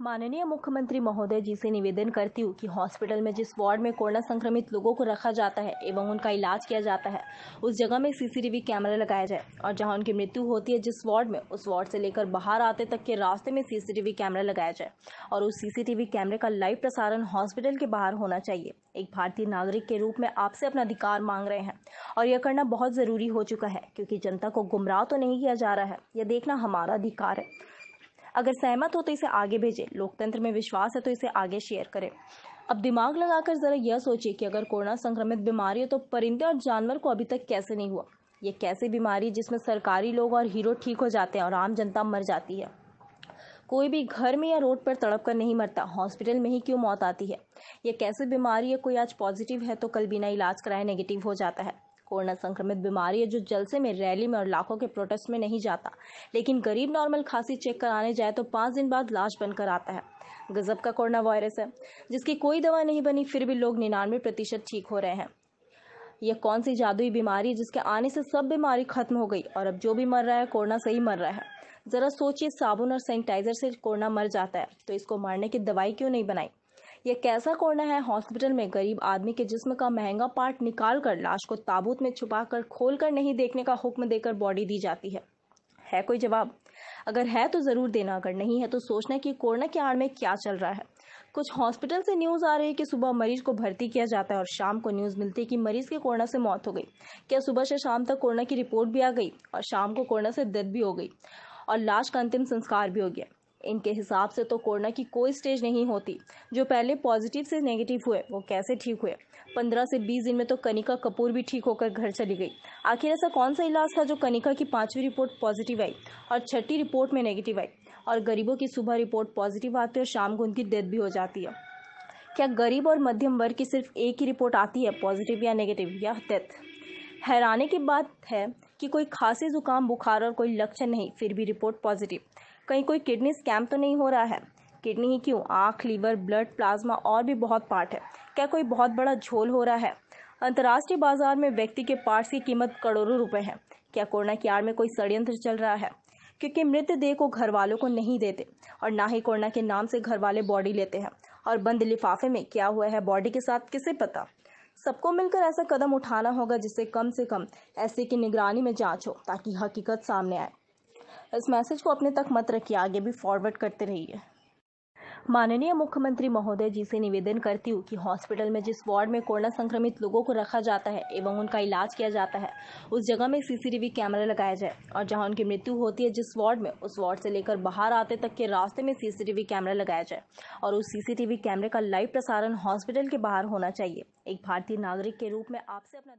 माननीय मुख्यमंत्री महोदय जी से निवेदन करती हूँ कि हॉस्पिटल में जिस वार्ड में कोरोना संक्रमित लोगों को रखा जाता है एवं उनका इलाज किया जाता है, उस जगह में सीसीटीवी कैमरा लगाया जाए और जहाँ उनकी मृत्यु होती है जिस वार्ड में, उस वार्ड से लेकर बाहर आते तक के रास्ते में सीसीटीवी कैमरा लगाया जाए और उस सीसीटीवी कैमरे का लाइव प्रसारण हॉस्पिटल के बाहर होना चाहिए। एक भारतीय नागरिक के रूप में आपसे अपना अधिकार मांग रहे हैं और यह करना बहुत ज़रूरी हो चुका है क्योंकि जनता को गुमराह तो नहीं किया जा रहा है, यह देखना हमारा अधिकार है। अगर सहमत हो तो इसे आगे भेजें। लोकतंत्र में विश्वास है तो इसे आगे शेयर करें। अब दिमाग लगाकर ज़रा यह सोचिए कि अगर कोरोना संक्रमित बीमारी है तो परिंदे और जानवर को अभी तक कैसे नहीं हुआ? ये कैसी बीमारी जिसमें सरकारी लोग और हीरो ठीक हो जाते हैं और आम जनता मर जाती है? कोई भी घर में या रोड पर तड़प कर नहीं मरता। हॉस्पिटल में ही क्यों मौत आती है? ये कैसी बीमारी है? कोई आज पॉजिटिव है तो कल बिना इलाज कराए नेगेटिव हो जाता है। कोरोना संक्रमित बीमारी है जो जलसे में रैली में और लाखों के प्रोटेस्ट में नहीं जाता। लेकिन गरीब नॉर्मल खांसी चेक कराने जाए तो पाँच दिन बाद लाश बनकर आता है। गजब का कोरोना वायरस है, जिसकी कोई दवा नहीं बनी, फिर भी लोग निन्यानवे प्रतिशत ठीक हो रहे हैं। यह कौन सी जादुई बीमारी है जिसके आने से सब बीमारी खत्म हो गई और अब जो भी मर रहा है, कोरोना से ही मर रहा है। ज़रा सोचिए, साबुन और सैनिटाइजर से कोरोना मर जाता है तो इसको मारने की दवाई क्यों नहीं बनाई? यह कैसा कोरोना है हॉस्पिटल में गरीब आदमी के जिस्म का महँगा पार्ट निकाल कर लाश को ताबूत में छुपा कर खोल कर नहीं देखने का हुक्म देकर बॉडी दी जाती है? है कोई जवाब? अगर है तो ज़रूर देना, अगर नहीं है तो सोचना कि कोरोना की आड़ में क्या चल रहा है। कुछ हॉस्पिटल से न्यूज़ आ रही है कि सुबह मरीज़ को भर्ती किया जाता है और शाम को न्यूज़ मिलती है कि मरीज़ की कोरोना से मौत हो गई। क्या सुबह से शाम तक कोरोना की रिपोर्ट भी आ गई और शाम को कोरोना से डेथ भी हो गई और लाश का अंतिम संस्कार भी हो गया? इनके हिसाब से तो कोरोना की कोई स्टेज नहीं होती। जो पहले पॉजिटिव से नेगेटिव हुए, वो कैसे ठीक हुए? पंद्रह से बीस दिन में तो कनिका कपूर भी ठीक होकर घर चली गई। आखिर ऐसा कौन सा इलाज था जो कनिका की पांचवी रिपोर्ट पॉजिटिव आई और छठी रिपोर्ट में नेगेटिव आई? और गरीबों की सुबह रिपोर्ट पॉजिटिव आती है और शाम को उनकी डेथ भी हो जाती है। क्या गरीब और मध्यम वर्ग की सिर्फ़ एक ही रिपोर्ट आती है, पॉजिटिव या नेगेटिव, या डेथ? हैरानी की बात है कि कोई खांसी जुकाम, बुखार और कोई लक्षण नहीं, फिर भी रिपोर्ट पॉजिटिव। कहीं कोई किडनी स्कैम तो नहीं हो रहा है? किडनी ही क्यों? आँख, लीवर, ब्लड, प्लाज्मा और भी बहुत पार्ट है। क्या कोई बहुत बड़ा झोल हो रहा है? अंतर्राष्ट्रीय बाज़ार में व्यक्ति के पार्ट्स की कीमत करोड़ों रुपए है। क्या कोरोना की आड़ में कोई षड्यंत्र चल रहा है? क्योंकि मृतदेह को घर वालों को नहीं देते और ना ही कोरोना के नाम से घर वाले बॉडी लेते हैं। और बंद लिफाफे में क्या हुआ है बॉडी के साथ, किसे पता? सबको मिलकर ऐसा कदम उठाना होगा जिससे कम से कम ऐसे की निगरानी में जाँच हो, ताकि हकीकत सामने आए। इस मैसेज को अपने तक मत रखिए, आगे भी फॉरवर्ड करते रहिए। माननीय मुख्यमंत्री महोदय जी से निवेदन करती हूँ कि हॉस्पिटल में जिस वार्ड में कोरोना संक्रमित लोगों को रखा जाता है एवं उनका इलाज किया जाता है, उस जगह में सीसीटीवी कैमरा लगाया जाए और जहाँ उनकी मृत्यु होती है जिस वार्ड में, उस वार्ड से लेकर बाहर आते तक के रास्ते में सीसीटीवी कैमरा लगाया जाए और उस सीसीटीवी कैमरे का लाइव प्रसारण हॉस्पिटल के बाहर होना चाहिए। एक भारतीय नागरिक के रूप में आपसे अपना